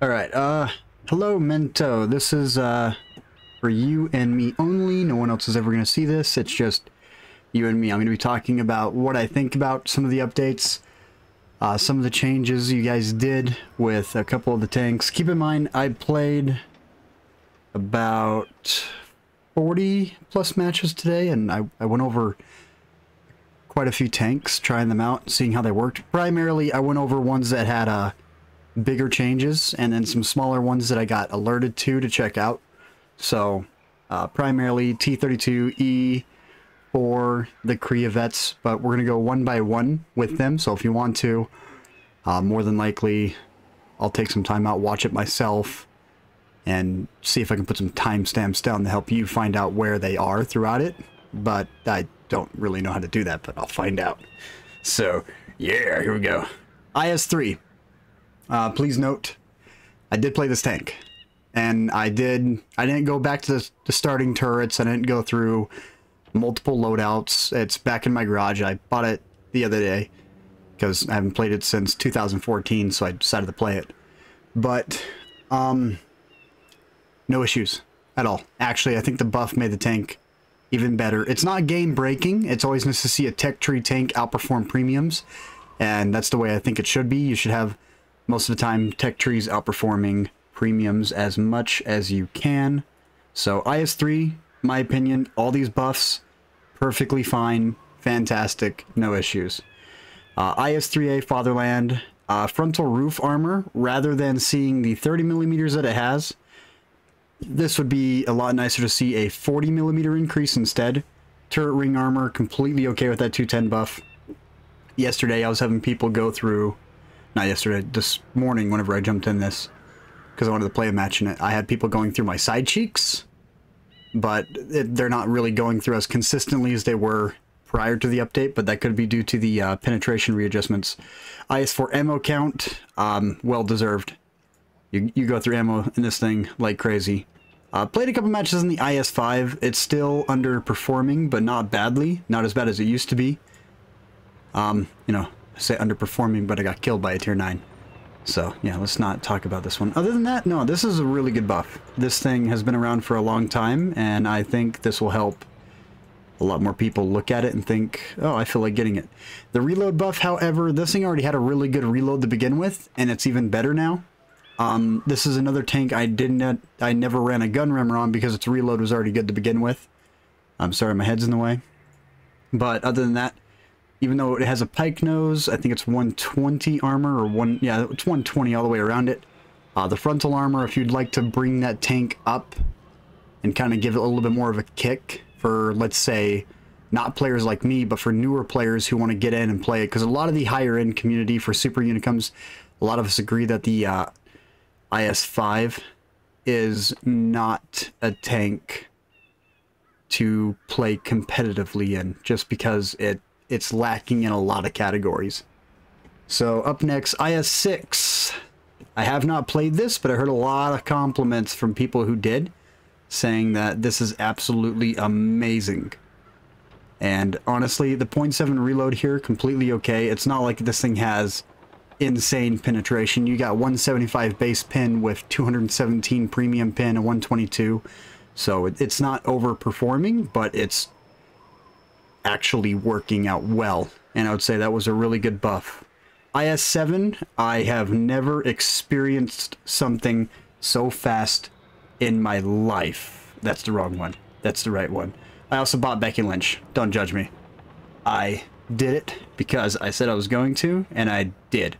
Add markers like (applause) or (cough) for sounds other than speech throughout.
Alright, uh, hello Mento. This is, uh, for you and me only. No one else is ever going to see this. It's just you and me. I'm going to be talking about what I think about some of the updates, uh, some of the changes you guys did with a couple of the tanks. Keep in mind, I played about 40 plus matches today, and I, I went over quite a few tanks, trying them out, seeing how they worked. Primarily, I went over ones that had, uh, bigger changes, and then some smaller ones that I got alerted to to check out. So, uh, primarily T-32E for the Korea vets, but we're going to go one by one with them. So if you want to, uh, more than likely, I'll take some time out, watch it myself, and see if I can put some timestamps down to help you find out where they are throughout it. But I don't really know how to do that, but I'll find out. So, yeah, here we go. IS-3. Uh, please note, I did play this tank. And I did I didn't go back to the, the, starting turrets. I didn't go through multiple loadouts. It's back in my garage. I bought it the other day because I haven't played it since 2014 so I decided to play it. But um no issues at all. Actually I think the buff made the tank even better. It's not game breaking. It's always nice to see a tech tree tank outperform premiums. And that's the way I think it should be. You should have most of the time tech trees outperforming premiums as much as you can. So IS-3, my opinion, all these buffs, perfectly fine, fantastic, no issues. Uh, IS-3A Fatherland, uh, frontal roof armor, rather than seeing the 30 millimeters that it has, this would be a lot nicer to see a 40 millimeter increase instead. Turret ring armor, completely okay with that 210 buff. Yesterday I was having people go through, not yesterday, this morning whenever I jumped in this, because I wanted to play a match in it. I had people going through my side cheeks, but it, they're not really going through as consistently as they were prior to the update, but that could be due to the uh, penetration readjustments. IS-4 ammo count, um, well deserved. You, you go through ammo in this thing like crazy. Uh, played a couple matches in the IS-5. It's still underperforming, but not badly. Not as bad as it used to be. Um, you know, say underperforming, but I got killed by a tier 9. So, yeah, let's not talk about this one. Other than that, no, this is a really good buff. This thing has been around for a long time, and I think this will help a lot more people look at it and think, oh, I feel like getting it. The reload buff, however, this thing already had a really good reload to begin with, and it's even better now. Um, this is another tank I didn't, I never ran a gun rammer on because its reload was already good to begin with. I'm sorry, my head's in the way. But other than that, even though it has a pike nose, I think it's 120 armor, or one, yeah, it's 120 all the way around it. Uh, the frontal armor, if you'd like to bring that tank up and kind of give it a little bit more of a kick for, let's say, not players like me, but for newer players who want to get in and play it, because a lot of the higher end community for Super Unicums, a lot of us agree that the uh, IS-5 is not a tank to play competitively in, just because it it's lacking in a lot of categories. So up next, IS-6. I have not played this, but I heard a lot of compliments from people who did, saying that this is absolutely amazing. And honestly, the .7 reload here, completely okay. It's not like this thing has insane penetration. You got 175 base pin with 217 premium pin and 122. So it's not overperforming, but it's actually working out well. And I would say that was a really good buff. IS-7, I have never experienced something so fast in my life. That's the wrong one. That's the right one. I also bought Becky Lynch. Don't judge me. I did it because I said I was going to, and I did.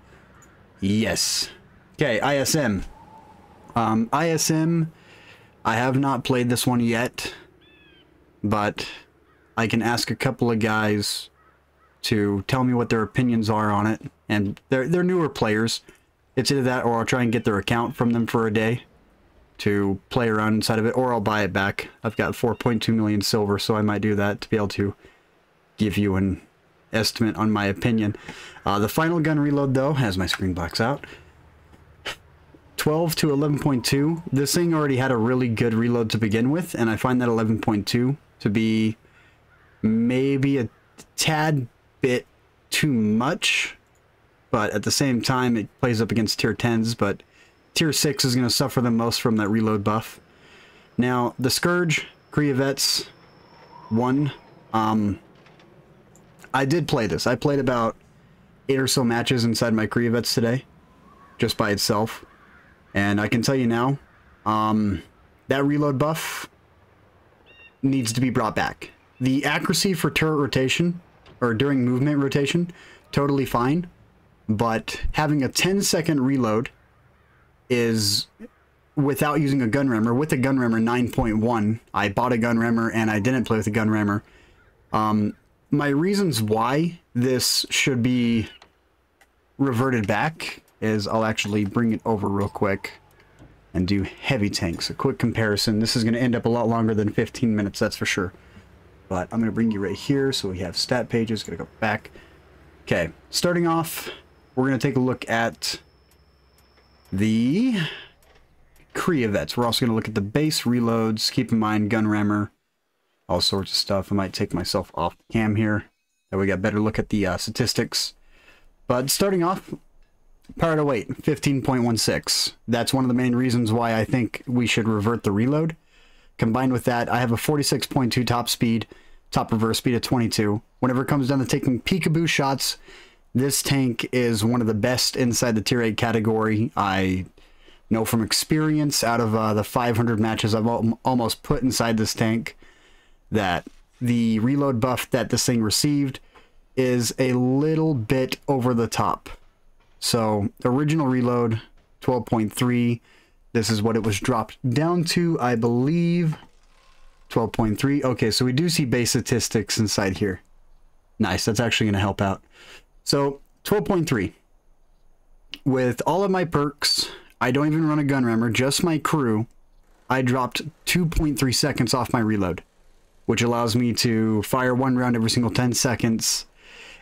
Yes. Okay, ISM. Um, ISM, I have not played this one yet, but I can ask a couple of guys to tell me what their opinions are on it. And they're, they're newer players. It's either that or I'll try and get their account from them for a day to play around inside of it, or I'll buy it back. I've got 4.2 million silver, so I might do that to be able to give you an estimate on my opinion. Uh, the final gun reload, though, has my screen blacks out, 12 to 11.2. This thing already had a really good reload to begin with, and I find that 11.2 to be maybe a tad bit too much, but at the same time, it plays up against tier 10s, but tier 6 is going to suffer the most from that reload buff. Now, the Scourge, Kriya Vets, 1. Um, I did play this. I played about 8 or so matches inside my Kriya Vets today, just by itself. And I can tell you now, um, that reload buff needs to be brought back. The accuracy for turret rotation, or during movement rotation, totally fine. But having a 10 second reload is without using a gun rammer. With a gun rammer 9.1, I bought a gun rammer and I didn't play with a gun rammer. Um, my reasons why this should be reverted back is I'll actually bring it over real quick and do heavy tanks. A quick comparison. This is going to end up a lot longer than 15 minutes, that's for sure. But I'm going to bring you right here so we have stat pages. Going to go back. Okay, starting off, we're going to take a look at the Kriya Vets. We're also going to look at the base reloads. Keep in mind, gun rammer, all sorts of stuff. I might take myself off the cam here. That we got better look at the uh, statistics. But starting off, power to weight, 15.16. That's one of the main reasons why I think we should revert the reload. Combined with that, I have a 46.2 top speed, top reverse speed of 22. Whenever it comes down to taking peekaboo shots, this tank is one of the best inside the tier 8 category. I know from experience out of uh, the 500 matches I've al almost put inside this tank that the reload buff that this thing received is a little bit over the top. So original reload 12.3. This is what it was dropped down to, I believe. 12.3. Okay, so we do see base statistics inside here. Nice, that's actually going to help out. So 12.3. With all of my perks, I don't even run a gun rammer, just my crew. I dropped 2.3 seconds off my reload, which allows me to fire one round every single 10 seconds.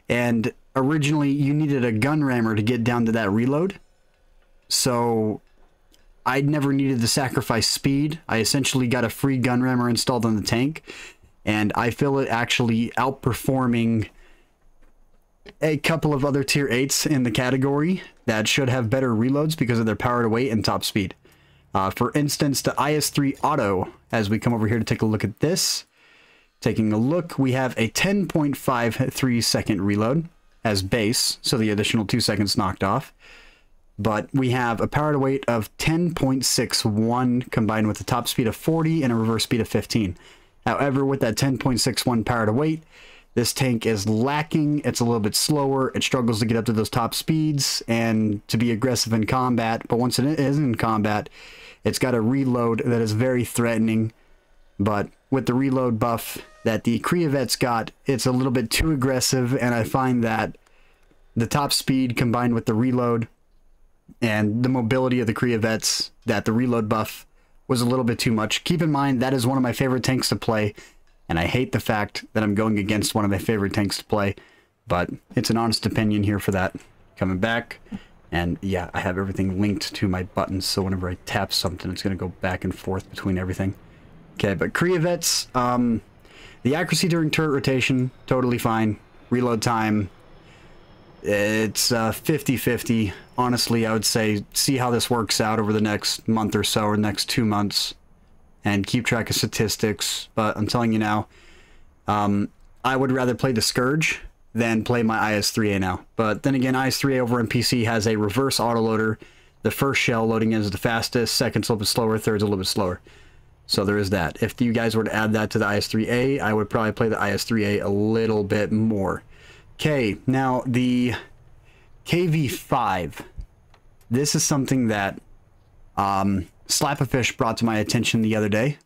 And originally, you needed a gun rammer to get down to that reload. So I never needed to sacrifice speed. I essentially got a free gun rammer installed on the tank. And I feel it actually outperforming a couple of other tier 8s in the category that should have better reloads because of their power to weight and top speed. Uh, for instance, the IS-3 Auto, as we come over here to take a look at this, taking a look, we have a 10.53 second reload as base, so the additional 2 seconds knocked off. But we have a power to weight of 10.61 combined with a top speed of 40 and a reverse speed of 15. However, with that 10.61 power to weight, this tank is lacking. It's a little bit slower. It struggles to get up to those top speeds and to be aggressive in combat. But once it is in combat, it's got a reload that is very threatening. But with the reload buff that the Kriya Vets got, it's a little bit too aggressive. And I find that the top speed combined with the reload and the mobility of the Kriya Vets, that the reload buff was a little bit too much. Keep in mind, that is one of my favorite tanks to play and I hate the fact that I'm going against one of my favorite tanks to play, but it's an honest opinion here for that. Coming back, and yeah, I have everything linked to my buttons, so whenever I tap something, it's going to go back and forth between everything. Okay, but Kriya Vets, um, the accuracy during turret rotation, totally fine. Reload time, it's 50-50. Uh, Honestly, I would say see how this works out over the next month or so, or next two months and keep track of statistics. But I'm telling you now, um, I would rather play the Scourge than play my IS-3A now. But then again, IS-3A over on PC has a reverse autoloader. The first shell loading is the fastest, second's a little bit slower, third's a little bit slower. So there is that. If you guys were to add that to the IS-3A, I would probably play the IS-3A a little bit more. Okay, now the KV-5. This is something that um, Slap a Fish brought to my attention the other day.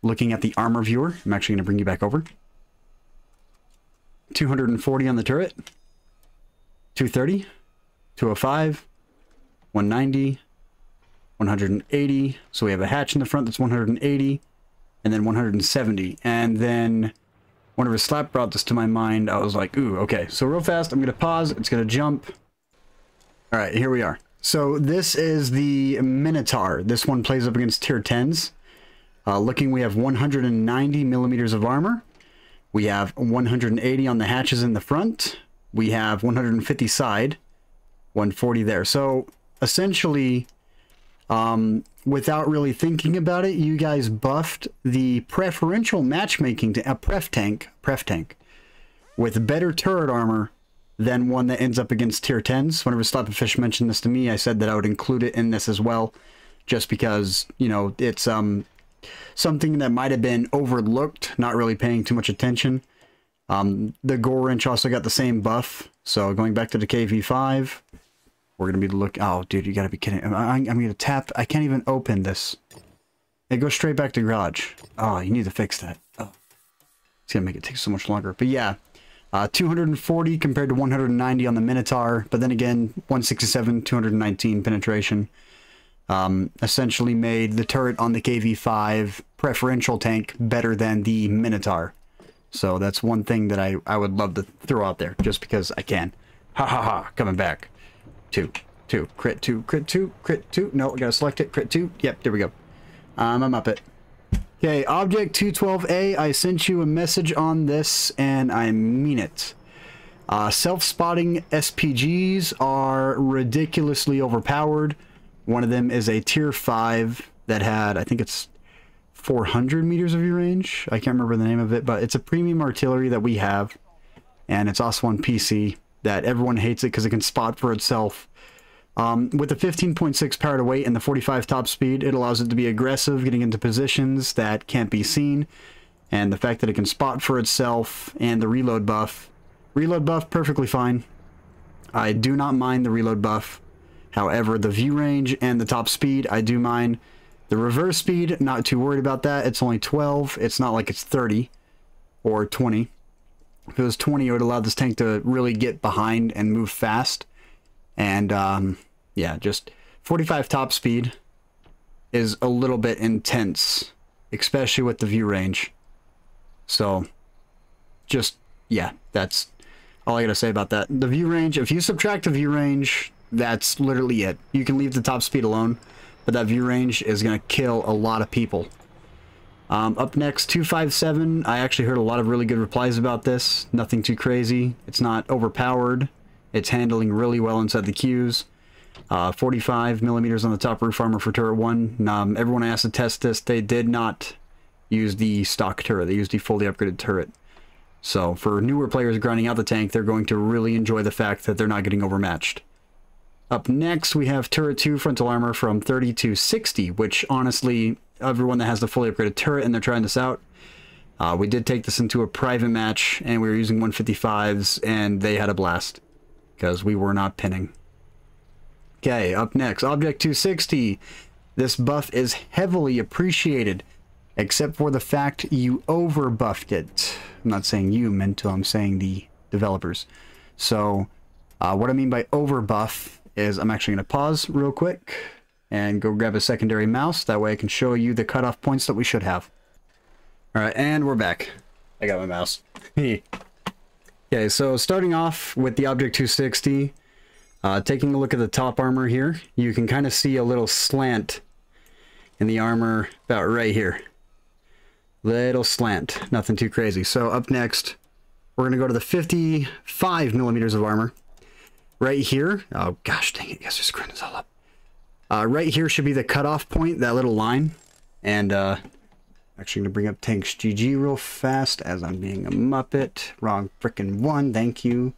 Looking at the armor viewer, I'm actually going to bring you back over. 240 on the turret. 230. 205. 190. 180. So we have a hatch in the front that's 180. And then 170. And then whenever Slap brought this to my mind, I was like, ooh, okay. So real fast, I'm going to pause. It's going to jump. All right, here we are. So this is the Minotaur. This one plays up against tier 10s. Uh, looking, we have 190 millimeters of armor. We have 180 on the hatches in the front. We have 150 side, 140 there. So essentially, Um, without really thinking about it, you guys buffed the preferential matchmaking to a pref tank, pref tank, with better turret armor than one that ends up against tier 10s. Whenever Slap Fish mentioned this to me, I said that I would include it in this as well, just because, you know, it's um something that might have been overlooked, not really paying too much attention. Um, the Gorewrench also got the same buff, so going back to the KV5, we're to be look. Oh, dude, you got to be kidding. I, am to tap. I can't even open this. It goes straight back to garage. Oh, you need to fix that. Oh. It's to make it take so much longer. But yeah, uh, 240 compared to 190 on the Minotaur. But then again, 167, 219 penetration. Um, essentially made the turret on the KV5 preferential tank better than the Minotaur. So that's one thing that I, I would love to throw out there, just because I can. Ha ha ha, coming back two, two, crit two, crit two, crit two. No, I gotta select it, crit two. Yep, there we go. I'm up it. Okay, Object 212A, I sent you a message on this, and I mean it. Uh, Self-spotting SPGs are ridiculously overpowered. One of them is a tier 5 that had, I think it's 400 meters of your range. I can't remember the name of it, but it's a premium artillery that we have, and it's also on PC that everyone hates it because it can spot for itself. Um, with the 15.6 power to weight and the 45 top speed, it allows it to be aggressive, getting into positions that can't be seen. And the fact that it can spot for itself and the reload buff. Reload buff, perfectly fine. I do not mind the reload buff. However, the view range and the top speed, I do mind. The reverse speed, not too worried about that. It's only 12. It's not like it's 30 or 20. If it was 20, it would allow this tank to really get behind and move fast. And, um, yeah, just 45 top speed is a little bit intense, especially with the view range. So, just, yeah, that's all I gotta say about that. The view range, if you subtract the view range, that's literally it. You can leave the top speed alone, but that view range is gonna kill a lot of people. Um, up next, 257. I actually heard a lot of really good replies about this. Nothing too crazy. It's not overpowered. It's handling really well inside the queues. Uh, 45 millimeters on the top roof armor for turret 1. Um, everyone asked to test this. They did not use the stock turret. They used the fully upgraded turret. So for newer players grinding out the tank, they're going to really enjoy the fact that they're not getting overmatched. Up next, we have turret 2 frontal armor from 30 to 60, which honestly everyone that has the fully upgraded turret and they're trying this out. Uh, we did take this into a private match and we were using 155s and they had a blast because we were not pinning. Okay, up next, Object 260. This buff is heavily appreciated except for the fact you over buffed it. I'm not saying you, Mento, I'm saying the developers. So, uh, what I mean by over buff is I'm actually going to pause real quick and go grab a secondary mouse. That way I can show you the cutoff points that we should have. Alright, and we're back. I got my mouse. (laughs) okay, so starting off with the Object 260, uh, taking a look at the top armor here, you can kind of see a little slant in the armor about right here. Little slant, nothing too crazy. So up next, we're going to go to the 55 millimeters of armor. Right here, oh gosh dang it, you guys are screwing this all up. Uh, right here should be the cutoff point, that little line. And uh, actually going to bring up Tanks GG real fast as I'm being a Muppet. Wrong freaking one, thank you.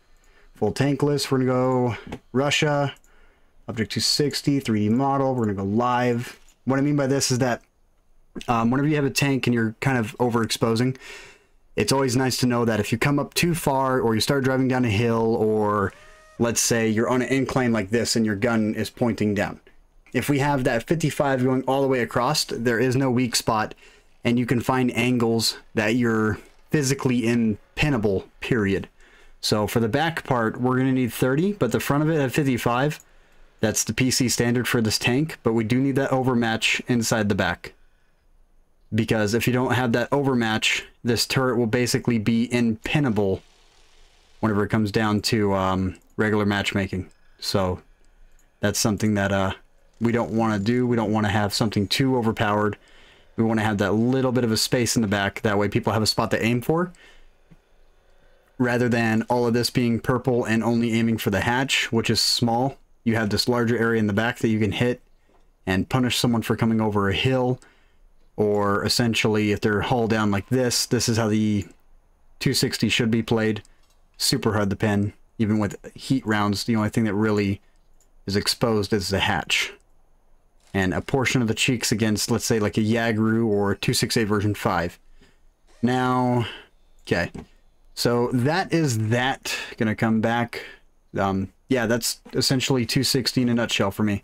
Full tank list, we're going to go Russia, Object 260, 3D model, we're going to go live. What I mean by this is that um, whenever you have a tank and you're kind of overexposing, it's always nice to know that if you come up too far or you start driving down a hill or let's say you're on an incline like this and your gun is pointing down if we have that 55 going all the way across, there is no weak spot, and you can find angles that you're physically impinnable, period. So for the back part, we're going to need 30, but the front of it at 55, that's the PC standard for this tank, but we do need that overmatch inside the back. Because if you don't have that overmatch, this turret will basically be impinnable whenever it comes down to um, regular matchmaking. So that's something that uh, we don't want to do. We don't want to have something too overpowered. We want to have that little bit of a space in the back. That way people have a spot to aim for. Rather than all of this being purple and only aiming for the hatch, which is small. You have this larger area in the back that you can hit and punish someone for coming over a hill. Or essentially, if they're hauled down like this, this is how the 260 should be played. Super hard to pin. Even with heat rounds, the only thing that really is exposed is the hatch. And a portion of the cheeks against, let's say, like a Yagru or 268 version 5. Now, okay. So that is that. Gonna come back. Um, yeah, that's essentially 260 in a nutshell for me.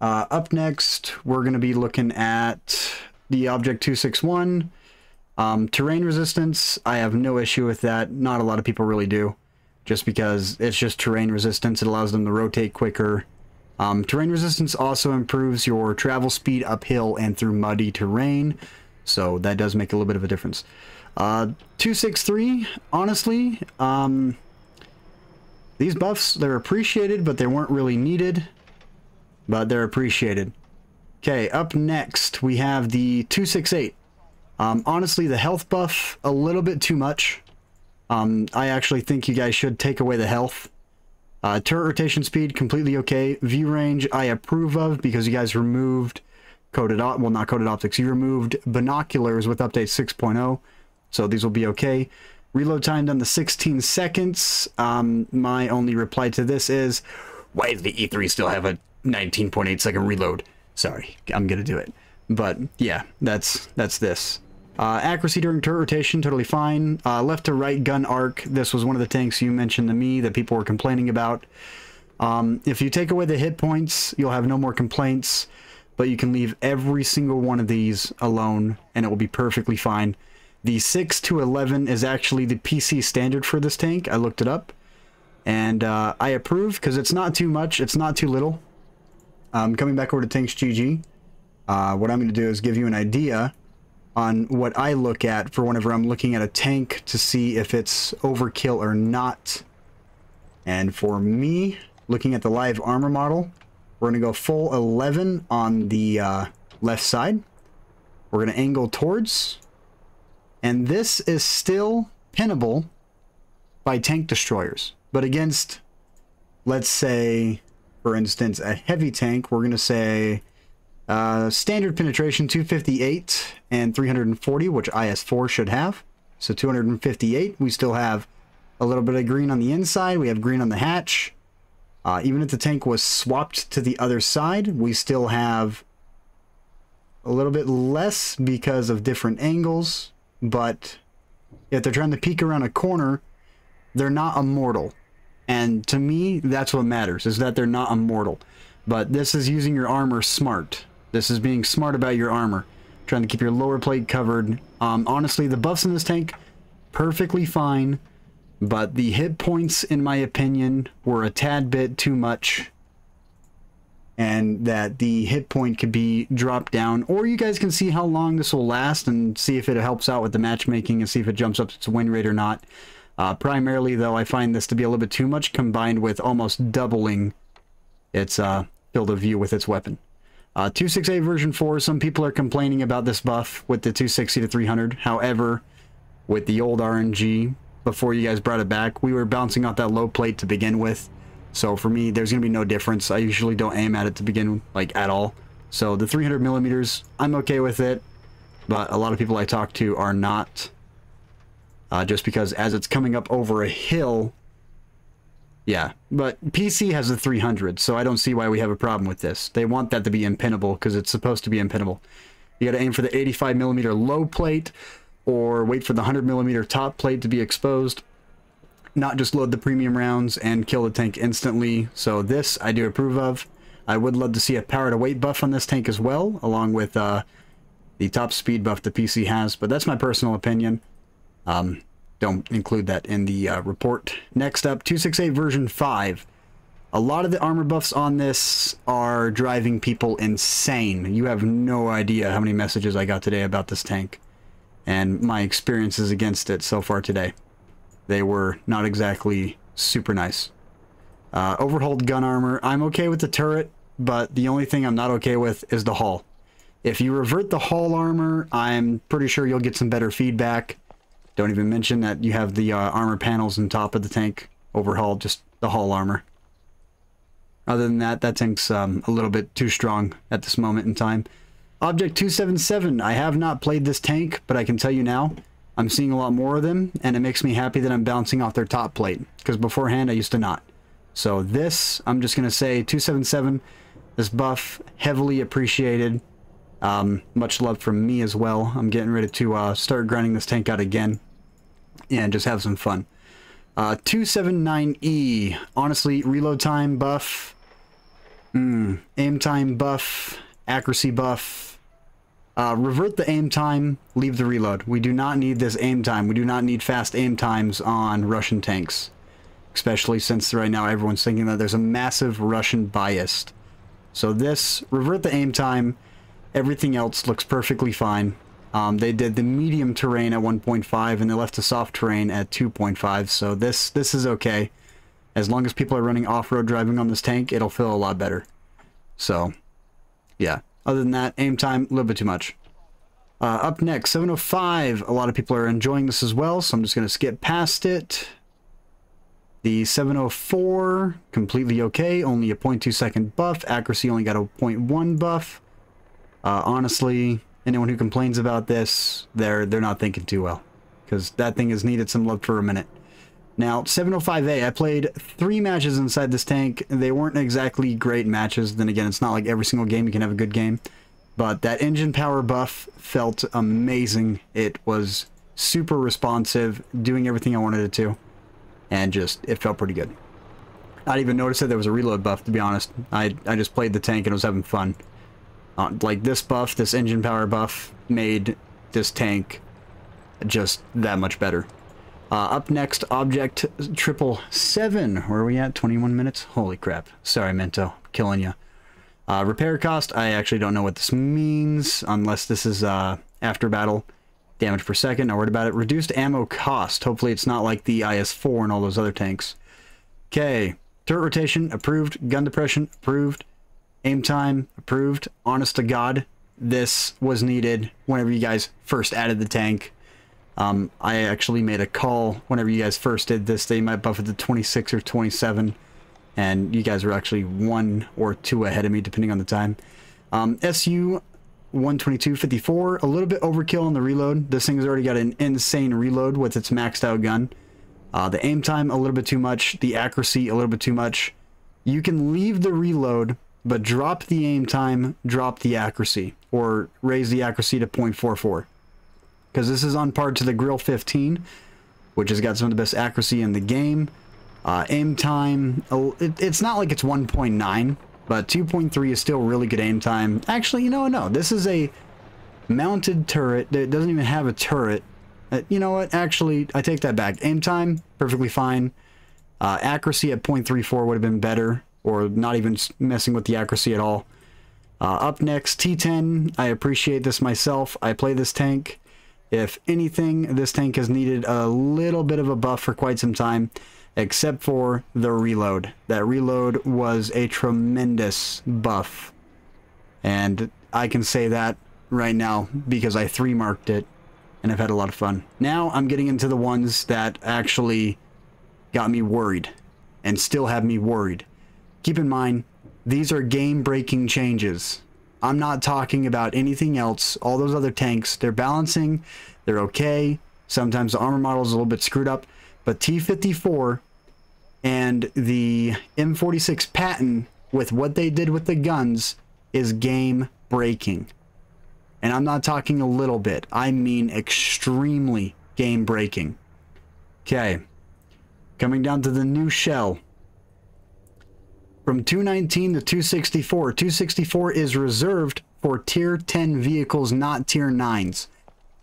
Uh, up next, we're to be looking at the Object 261. Um, terrain resistance, I have no issue with that. Not a lot of people really do. Just because it's just terrain resistance. It allows them to rotate quicker. Um, terrain resistance also improves your travel speed uphill and through muddy terrain. So that does make a little bit of a difference. Uh, 263, honestly, um, these buffs, they're appreciated, but they weren't really needed. But they're appreciated. Okay, up next, we have the 268. Um, honestly, the health buff, a little bit too much. Um, I actually think you guys should take away the health. Uh, turret rotation speed, completely okay. View range, I approve of because you guys removed coded, op well not coded optics, you removed binoculars with update 6.0. So these will be okay. Reload time done to 16 seconds. Um, my only reply to this is, why does the E3 still have a 19.8 second reload? Sorry, I'm gonna do it. But yeah, that's that's this. Uh, accuracy during turret rotation, totally fine. Uh, left to right gun arc, this was one of the tanks you mentioned to me that people were complaining about. Um, if you take away the hit points, you'll have no more complaints, but you can leave every single one of these alone and it will be perfectly fine. The 6 to 11 is actually the PC standard for this tank. I looked it up. And uh, I approve because it's not too much. It's not too little. Um, coming back over to Tanks GG, uh, what I'm going to do is give you an idea on what I look at for whenever I'm looking at a tank to see if it's overkill or not. And for me, looking at the live armor model, we're going to go full 11 on the uh, left side. We're going to angle towards and this is still pinnable by tank destroyers. But against, let's say, for instance, a heavy tank, we're going to say uh, standard penetration 258 and 340, which IS-4 should have. So 258, we still have a little bit of green on the inside. We have green on the hatch. Uh, even if the tank was swapped to the other side, we still have a little bit less because of different angles but if they're trying to peek around a corner, they're not immortal. And to me, that's what matters, is that they're not immortal. But this is using your armor smart. This is being smart about your armor. Trying to keep your lower plate covered. Um, honestly, the buffs in this tank, perfectly fine. But the hit points, in my opinion, were a tad bit too much and that the hit point could be dropped down or you guys can see how long this will last and see if it helps out with the matchmaking and see if it jumps up its win rate or not uh, primarily though I find this to be a little bit too much combined with almost doubling its uh, field of view with its weapon uh, 268 version 4 some people are complaining about this buff with the 260 to 300 however with the old RNG before you guys brought it back we were bouncing off that low plate to begin with so for me, there's going to be no difference. I usually don't aim at it to begin, like, at all. So the 300 millimeters, I'm okay with it. But a lot of people I talk to are not. Uh, just because as it's coming up over a hill, yeah. But PC has a 300, so I don't see why we have a problem with this. They want that to be impinnable because it's supposed to be impinnable. You got to aim for the 85 millimeter low plate or wait for the 100 millimeter top plate to be exposed not just load the premium rounds and kill the tank instantly. So this I do approve of. I would love to see a power to weight buff on this tank as well, along with uh, the top speed buff the PC has, but that's my personal opinion. Um, don't include that in the uh, report. Next up, 268 version 5. A lot of the armor buffs on this are driving people insane. You have no idea how many messages I got today about this tank and my experiences against it so far today they were not exactly super nice. Uh, overhauled gun armor. I'm okay with the turret, but the only thing I'm not okay with is the hull. If you revert the hull armor, I'm pretty sure you'll get some better feedback. Don't even mention that you have the uh, armor panels on top of the tank overhauled, just the hull armor. Other than that, that tank's um, a little bit too strong at this moment in time. Object 277, I have not played this tank, but I can tell you now, I'm seeing a lot more of them, and it makes me happy that I'm bouncing off their top plate, because beforehand I used to not. So this, I'm just going to say 277, this buff, heavily appreciated. Um, much love from me as well. I'm getting ready to uh, start grinding this tank out again and just have some fun. Uh, 279E, honestly, reload time buff, mm, aim time buff, accuracy buff. Uh, revert the aim time, leave the reload. We do not need this aim time. We do not need fast aim times on Russian tanks. Especially since right now everyone's thinking that there's a massive Russian bias. So this, revert the aim time, everything else looks perfectly fine. Um, they did the medium terrain at 1.5 and they left the soft terrain at 2.5, so this this is okay. As long as people are running off-road driving on this tank, it'll feel a lot better. So, yeah. Other than that, aim time, a little bit too much. Uh, up next, 705. A lot of people are enjoying this as well, so I'm just going to skip past it. The 704, completely okay, only a 0.2 second buff. Accuracy only got a 0.1 buff. Uh, honestly, anyone who complains about this, they're they're not thinking too well, because that thing has needed some love for a minute. Now, 705A, I played three matches inside this tank. They weren't exactly great matches. Then again, it's not like every single game you can have a good game. But that engine power buff felt amazing. It was super responsive, doing everything I wanted it to. And just, it felt pretty good. I didn't even notice that there was a reload buff, to be honest. I, I just played the tank and was having fun. Uh, like this buff, this engine power buff, made this tank just that much better. Uh, up next, object triple seven. Where are we at? 21 minutes? Holy crap. Sorry, Mento. Killing you. Uh, repair cost, I actually don't know what this means, unless this is uh, after battle. Damage per second, not worried about it. Reduced ammo cost. Hopefully it's not like the IS-4 and all those other tanks. Okay. Turret rotation, approved. Gun depression, approved. Aim time, approved. Honest to God, this was needed whenever you guys first added the tank. Um, I actually made a call whenever you guys first did this. They might buff it to 26 or 27. And you guys were actually one or two ahead of me, depending on the time. Um, SU 122.54, a little bit overkill on the reload. This thing has already got an insane reload with its maxed out gun. Uh, the aim time, a little bit too much. The accuracy, a little bit too much. You can leave the reload but drop the aim time, drop the accuracy, or raise the accuracy to 0.44. Because this is on par to the Grille 15, which has got some of the best accuracy in the game. Uh, aim time, it, it's not like it's 1.9, but 2.3 is still really good aim time. Actually, you know? No, this is a mounted turret that doesn't even have a turret. Uh, you know what? Actually, I take that back. Aim time, perfectly fine. Uh, accuracy at 0.34 would have been better or not even messing with the accuracy at all. Uh, up next, T10. I appreciate this myself. I play this tank. If anything, this tank has needed a little bit of a buff for quite some time, except for the reload. That reload was a tremendous buff. And I can say that right now because I three marked it and I've had a lot of fun. Now I'm getting into the ones that actually got me worried and still have me worried. Keep in mind, these are game-breaking changes. I'm not talking about anything else. All those other tanks, they're balancing, they're okay. Sometimes the armor model is a little bit screwed up, but T-54 and the M46 Patton with what they did with the guns is game-breaking. And I'm not talking a little bit. I mean extremely game-breaking. Okay. Coming down to the new shell from 219 to 264. 264 is reserved for tier 10 vehicles, not tier 9s.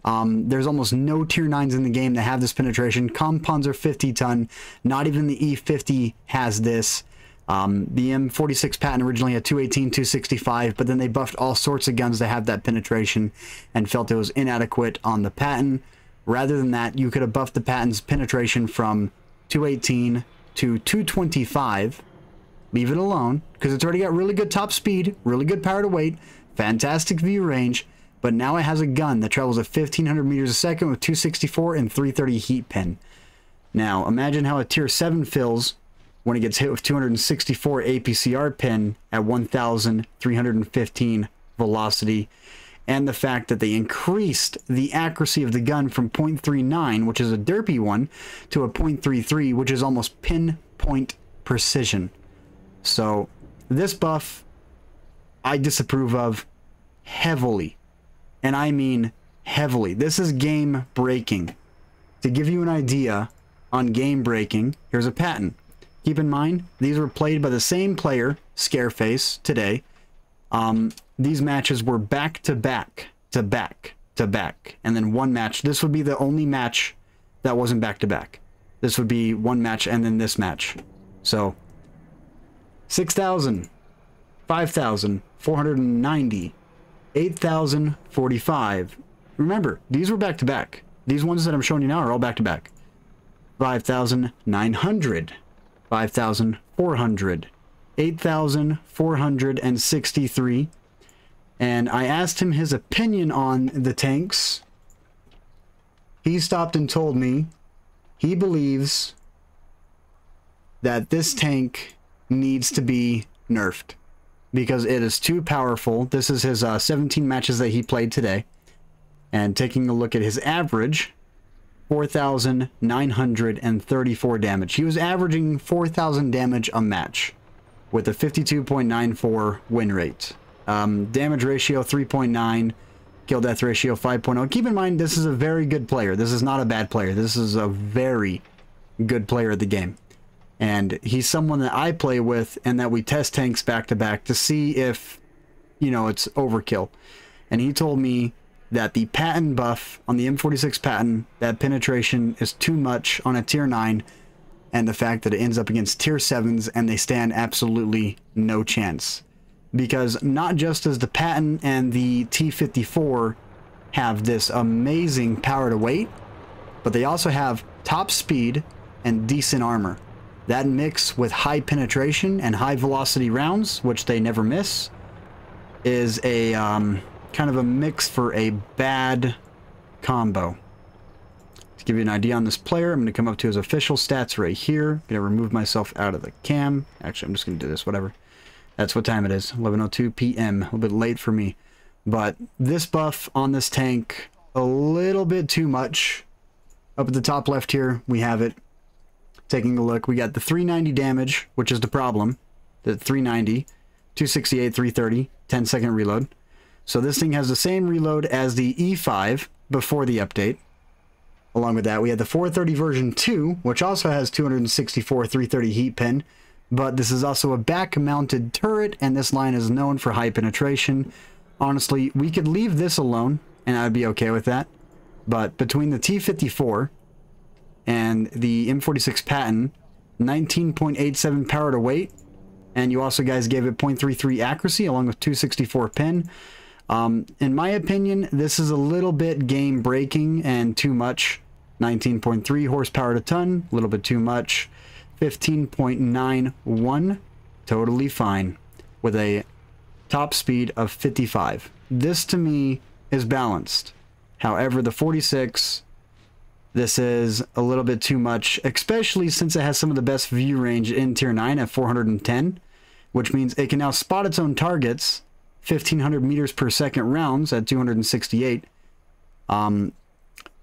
Um, there's almost no tier 9s in the game that have this penetration. Kampfpanzer 50 ton, not even the E50 has this. Um, the M46 Patton originally had 218, 265, but then they buffed all sorts of guns to have that penetration and felt it was inadequate on the Patton. Rather than that, you could have buffed the Patton's penetration from 218 to 225 leave it alone because it's already got really good top speed, really good power to weight, fantastic view range, but now it has a gun that travels at 1500 meters a second with 264 and 330 heat pin. Now, imagine how a tier 7 feels when it gets hit with 264 APCR pin at 1,315 velocity, and the fact that they increased the accuracy of the gun from 0.39, which is a derpy one, to a 0.33, which is almost pinpoint precision. So this buff I disapprove of heavily. And I mean heavily. This is game breaking. To give you an idea on game breaking, here's a Patton. Keep in mind, these were played by the same player, Scareface, today. Um, these matches were back to back, to back, to back, and then one match. This would be the only match that wasn't back to back. This would be one match and then this match. So, 6,000, 5,490, 8,045. Remember, these were back to back. These ones that I'm showing you now are all back to back. 5,900, 5,400, 8,463. And I asked him his opinion on the tanks. He stopped and told me he believes that this tank needs to be nerfed because it is too powerful. This is his uh, 17 matches that he played today. And taking a look at his average, 4,934 damage. He was averaging 4,000 damage a match with a 52.94 win rate. Um, damage ratio 3.9, kill death ratio 5.0. Keep in mind, this is a very good player. This is not a bad player. This is a very good player of the game. And he's someone that I play with and that we test tanks back to back to see if, you know, it's overkill. And he told me that the Patton buff on the M46 Patton, that penetration is too much on a tier 9, and the fact that it ends up against tier 7s and they stand absolutely no chance. Because not just does the Patton and the T54 have this amazing power to weight, but they also have top speed and decent armor. That mix with high penetration and high velocity rounds, which they never miss, is a um, kind of a mix for a bad combo. To give you an idea on this player, I'm going to come up to his official stats right here. I'm going to remove myself out of the cam. Actually, I'm just going to do this, whatever. That's what time it is, 11.02 p.m. A little bit late for me. But this buff on this tank, a little bit too much. Up at the top left here, we have it taking a look, we got the 390 damage, which is the problem. The 390, 268, 330, 10 second reload. So this thing has the same reload as the E5 before the update. Along with that, we had the 430 version 2, which also has 264 330 heat pin, but this is also a back-mounted turret, and this line is known for high penetration. Honestly, we could leave this alone, and I'd be okay with that. But between the T-54, and the M46 Patton, 19.87 power to weight, and you also guys gave it 0.33 accuracy along with 264 pin. Um, in my opinion, this is a little bit game breaking and too much. 19.3 horsepower to ton, a little bit too much. 15.91, totally fine, with a top speed of 55. This to me is balanced. However, the 46 this is a little bit too much, especially since it has some of the best view range in Tier 9 at 410, which means it can now spot its own targets, 1500 meters per second rounds at 268. Um,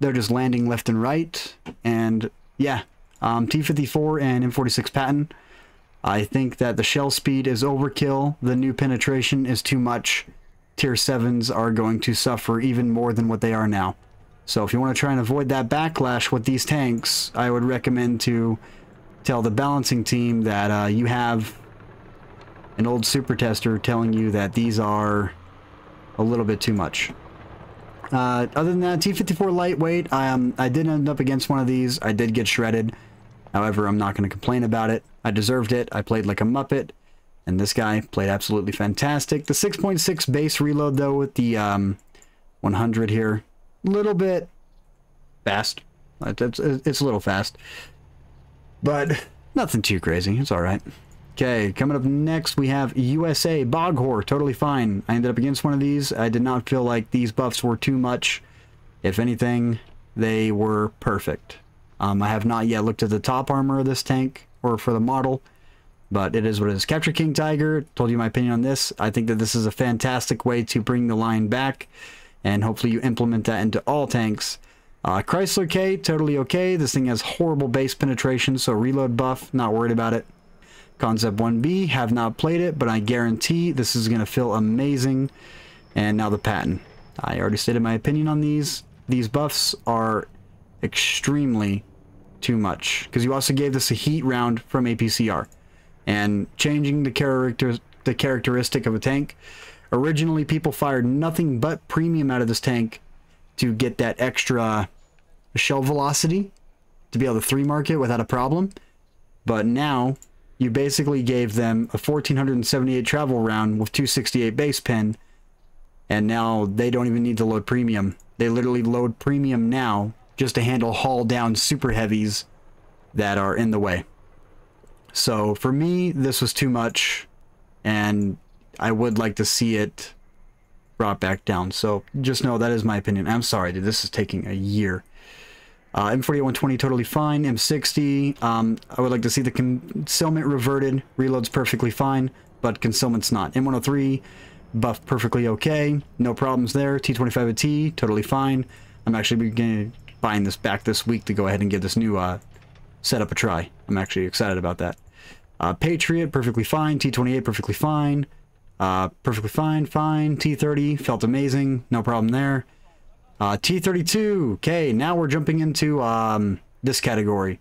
they're just landing left and right, and yeah, um, T54 and M46 Patton. I think that the shell speed is overkill, the new penetration is too much. Tier 7s are going to suffer even more than what they are now. So if you want to try and avoid that backlash with these tanks, I would recommend to tell the balancing team that uh, you have an old super tester telling you that these are a little bit too much. Uh, other than that, T-54 lightweight, I, um, I did end up against one of these. I did get shredded. However, I'm not going to complain about it. I deserved it. I played like a Muppet. And this guy played absolutely fantastic. The 6.6 .6 base reload, though, with the um, 100 here, little bit fast. It's, it's a little fast. But nothing too crazy. It's alright. Okay, coming up next we have USA Boghor. Totally fine. I ended up against one of these. I did not feel like these buffs were too much. If anything, they were perfect. Um, I have not yet looked at the top armor of this tank, or for the model. but it is what it is. Capture King Tiger, told you my opinion on this. I think that this is a fantastic way to bring the line back, and hopefully you implement that into all tanks. Uh, Chrysler K, totally okay. This thing has horrible base penetration, so reload buff, not worried about it. Concept 1B, have not played it, but I guarantee this is going to feel amazing. And now the Patton. I already stated my opinion on these. These buffs are extremely too much, because you also gave this a heat round from APCR. And changing the, character, the characteristic of a tank, originally people fired nothing but premium out of this tank to get that extra shell velocity to be able to three mark it without a problem. But now you basically gave them a 1478 travel round with 268 base pin, and now they don't even need to load premium. They literally load premium now just to handle hull down super heavies that are in the way. So for me, this was too much, and I would like to see it brought back down. So just know that is my opinion. I'm sorry, dude. This is taking a year. Uh, M48-120 totally fine. M60, um, I would like to see the concealment reverted. Reload's perfectly fine, but concealment's not. M103, buff perfectly okay. No problems there. T25T, totally fine. I'm actually beginning buying this back this week to go ahead and give this new uh, setup a try. I'm actually excited about that. Uh, Patriot, perfectly fine. T28, perfectly fine. Uh, perfectly fine, fine. T30 felt amazing, no problem there. Uh, T32, okay, now we're jumping into um, this category.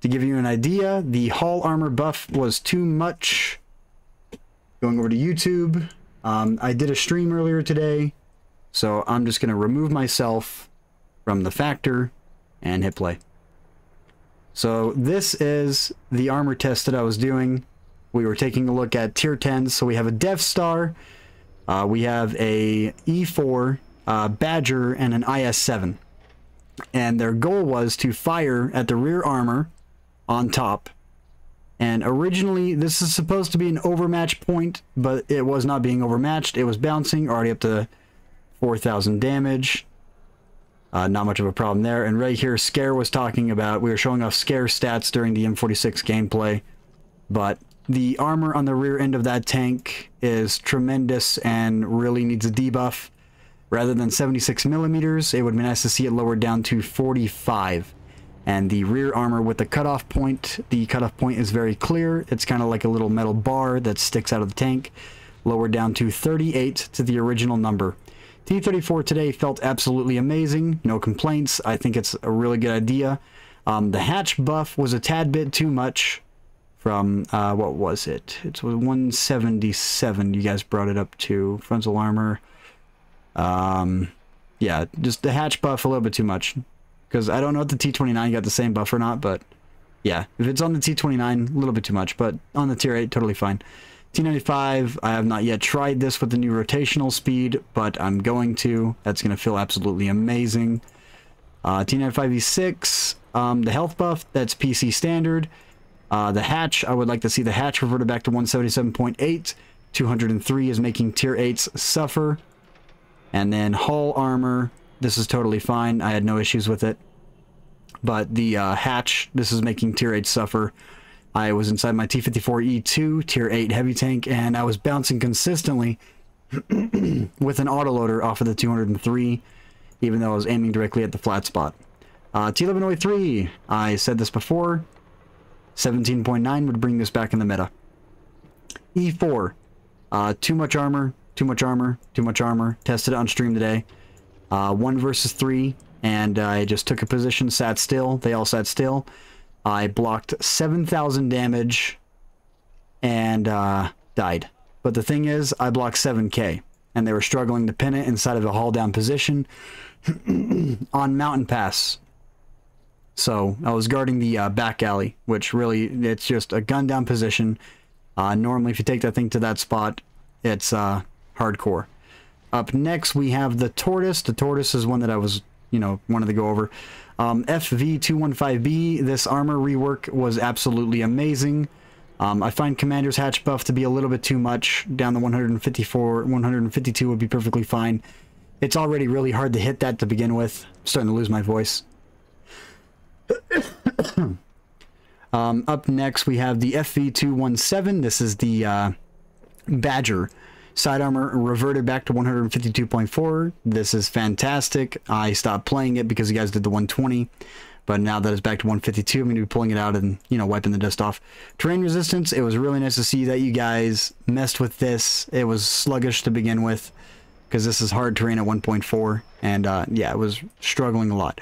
To give you an idea, the Hull Armor buff was too much. Going over to YouTube, um, I did a stream earlier today, so I'm just going to remove myself from the factor and hit play. So this is the armor test that I was doing we were taking a look at tier 10s. So we have a Death Star, uh, we have a E4, uh, Badger, and an IS-7. And their goal was to fire at the rear armor on top. And originally, this is supposed to be an overmatch point, but it was not being overmatched. It was bouncing, already up to 4,000 damage. Uh, not much of a problem there. And right here, Scare was talking about, we were showing off Scare stats during the M46 gameplay. But the armor on the rear end of that tank is tremendous and really needs a debuff. Rather than 76 millimeters, it would be nice to see it lowered down to 45. And the rear armor with the cutoff point, the cutoff point is very clear. It's kind of like a little metal bar that sticks out of the tank. Lowered down to 38 to the original number. T-34 today felt absolutely amazing. No complaints. I think it's a really good idea. Um, the hatch buff was a tad bit too much from, uh, what was it? It was 177 you guys brought it up to. Frontal armor. Um, yeah, just the hatch buff a little bit too much. Because I don't know if the T29 got the same buff or not, but yeah, if it's on the T29, a little bit too much, but on the tier 8, totally fine. T95, I have not yet tried this with the new rotational speed, but I'm going to. That's going to feel absolutely amazing. Uh, T95E6, um, the health buff, that's PC standard. Uh, the hatch, I would like to see the hatch reverted back to 177.8. 203 is making tier 8s suffer. And then hull armor, this is totally fine. I had no issues with it. But the uh, hatch, this is making tier 8 suffer. I was inside my T-54E2 tier 8 heavy tank, and I was bouncing consistently (clears throat) with an autoloader off of the 203, even though I was aiming directly at the flat spot. Uh, T-1103, I said this before, 17.9 would bring this back in the meta. E4. Uh, too much armor, too much armor, too much armor. Tested it on stream today. Uh, one versus three, and I just took a position, sat still. They all sat still. I blocked 7,000 damage and uh, died. But the thing is, I blocked 7k, and they were struggling to pin it inside of a hull down position (clears throat) on Mountain Pass. So I was guarding the uh, back alley, which really, it's just a gun down position. Uh, normally, if you take that thing to that spot, it's uh, hardcore. Up next, we have the Tortoise. The Tortoise is one that I was, you know, wanted to go over. Um, FV215B, this armor rework was absolutely amazing. Um, I find Commander's Hatch buff to be a little bit too much. Down the 154, 152 would be perfectly fine. It's already really hard to hit that to begin with. I'm starting to lose my voice. (coughs) Um, up next, we have the FV217. This is the uh, Badger. Side armor reverted back to 152.4. This is fantastic. I stopped playing it because you guys did the 120. But now that it's back to 152, I'm going to be pulling it out and, you know, wiping the dust off. Terrain resistance, it was really nice to see that you guys messed with this. It was sluggish to begin with because this is hard terrain at 1.4. And, uh, yeah, it was struggling a lot.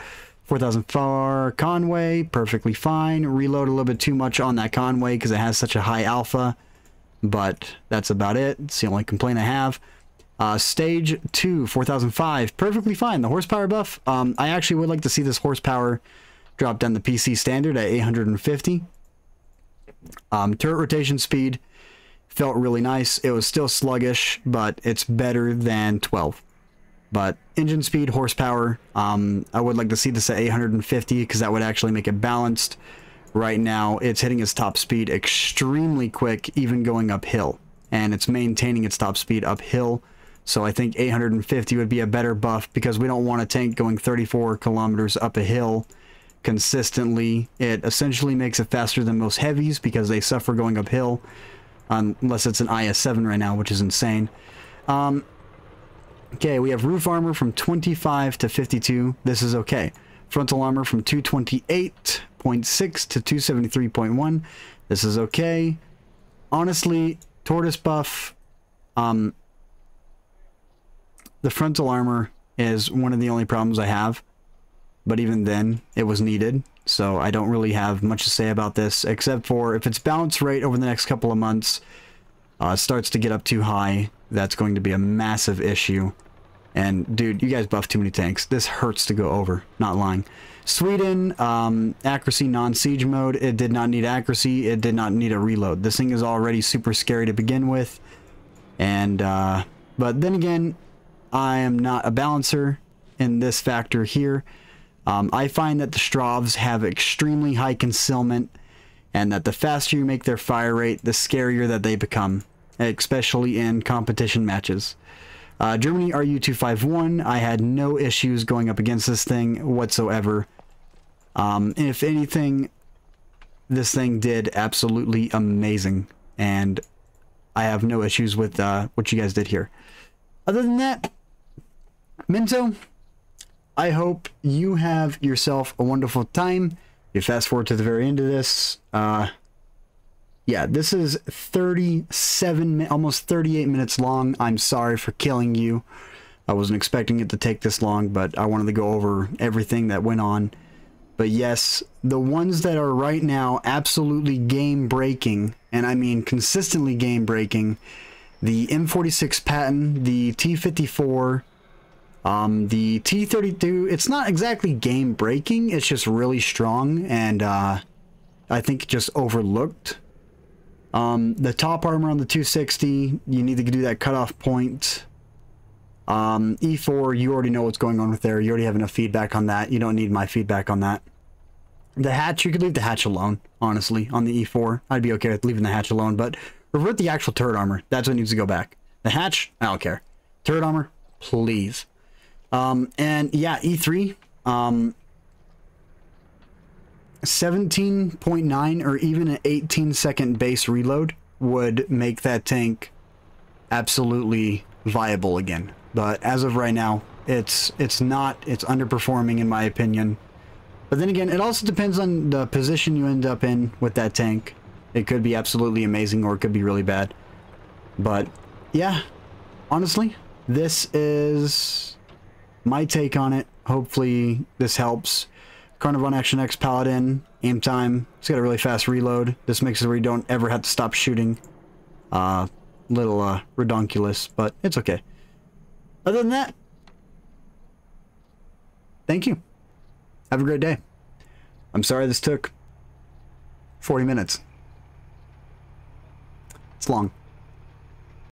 4000 far Conway, perfectly fine. Reload a little bit too much on that Conway because it has such a high alpha. But that's about it. It's the only complaint I have. Uh, stage 2, 4005, perfectly fine. The horsepower buff, um, I actually would like to see this horsepower drop down the PC standard at 850. Um, turret rotation speed felt really nice. It was still sluggish, but it's better than 12. But engine speed, horsepower, um, I would like to see this at 850 because that would actually make it balanced. Right now, it's hitting its top speed extremely quick, even going uphill. And it's maintaining its top speed uphill. So I think 850 would be a better buff because we don't want a tank going 34 kilometers up a hill consistently. It essentially makes it faster than most heavies because they suffer going uphill, unless it's an IS-7 right now, which is insane. Um, okay, we have roof armor from 25 to 52. This is okay. Frontal armor from 228.6 to 273.1. This is okay. Honestly, tortoise buff, um, the frontal armor is one of the only problems I have but even then it was needed. So I don't really have much to say about this, except for if its bounce rate over the next couple of months uh, starts to get up too high, that's going to be a massive issue. And dude, you guys buff too many tanks. This hurts to go over, not lying. Sweden, um, accuracy non-siege mode. It did not need accuracy. It did not need a reload. This thing is already super scary to begin with. And, uh, but then again, I am not a balancer in this factor here. Um, I find that the Stravs have extremely high concealment and that the faster you make their fire rate, the scarier that they become, especially in competition matches. Uh, Germany RU-251, I had no issues going up against this thing whatsoever. Um, if anything, this thing did absolutely amazing, and I have no issues with uh, what you guys did here. Other than that, Minto, I hope you have yourself a wonderful time. You fast forward to the very end of this. Uh, yeah, this is 37, almost 38 minutes long. I'm sorry for killing you. I wasn't expecting it to take this long, but I wanted to go over everything that went on. But yes, the ones that are right now absolutely game breaking, and I mean consistently game breaking, the M46 Patton, the T54, um, the T32, it's not exactly game breaking, it's just really strong and uh, I think just overlooked. Um, the top armor on the 260, you need to do that cutoff point. Um, E4, you already know what's going on with there. You already have enough feedback on that. You don't need my feedback on that. The hatch, you could leave the hatch alone, honestly, on the E4. I'd be okay with leaving the hatch alone, but revert the actual turret armor. That's what needs to go back. The hatch, I don't care. Turret armor, please. Um, and yeah, E3, um, 17.9 or even an 18 second base reload would make that tank absolutely viable again. But as of right now, it's it's not it's underperforming in my opinion. But then again, it also depends on the position you end up in with that tank. It could be absolutely amazing or it could be really bad. But yeah, honestly, this is my take on it. Hopefully this helps. Caernarvon Action X Paladin, aim time. It's got a really fast reload. This makes it where you don't ever have to stop shooting. Uh, little uh, redonkulous, but it's okay. Other than that, thank you. Have a great day. I'm sorry this took 40 minutes. It's long.